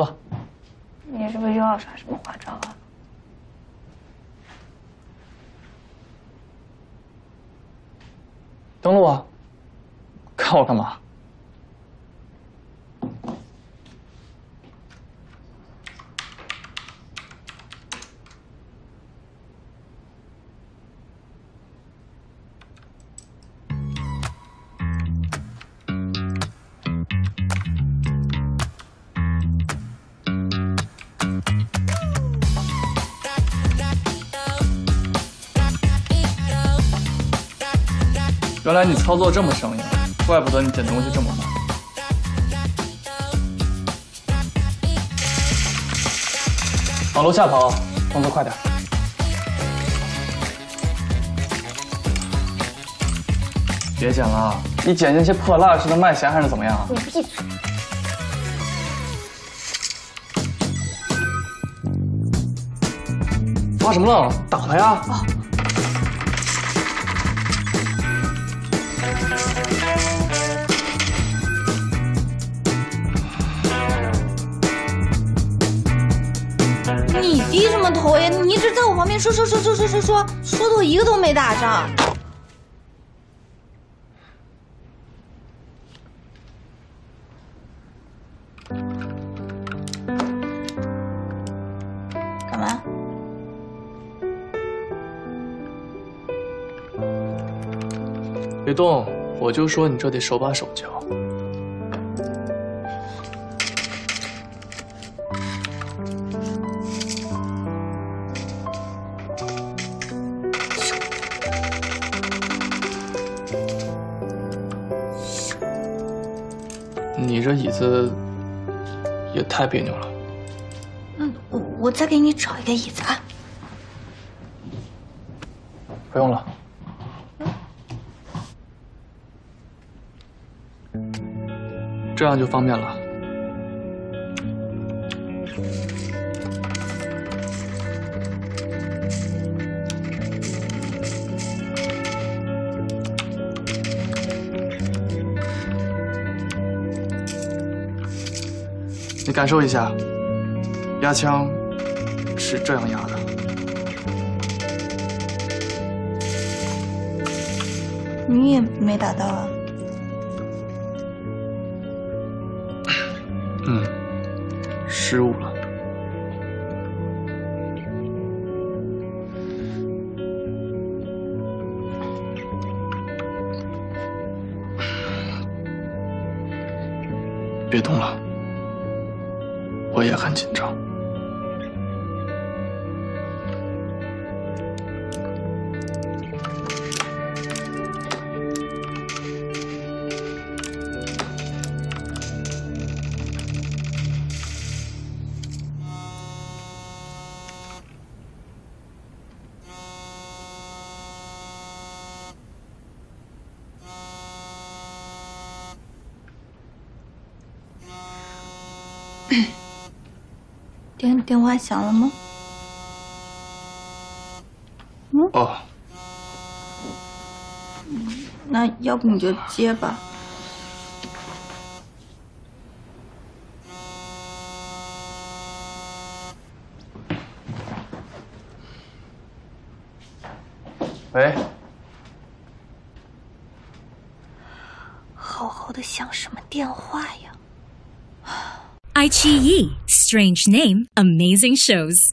坐。你是不是又要耍什么花招啊？等等我！看我干嘛？原来你操作这么生硬，怪不得你捡东西这么慢。往楼下跑，动作快点。别捡了，你捡那些破烂是能卖钱还是怎么样？你闭嘴！发什么愣？打他呀！你低什么头呀？你一直在我旁边说说说说说说说，说的我一个都没打上。干嘛？别动，我就说你这得手把手教。你这椅子也太别扭了。嗯，我我再给你找一个椅子啊。不用了。这样就方便了。你感受一下，压枪是这样压的。你也没打到啊。嗯，失误了。别动了，我也很紧张。电电话响了吗？哦，那要不你就接吧。喂，好好的想什么电话呀？iQIYI. Strange name, amazing shows.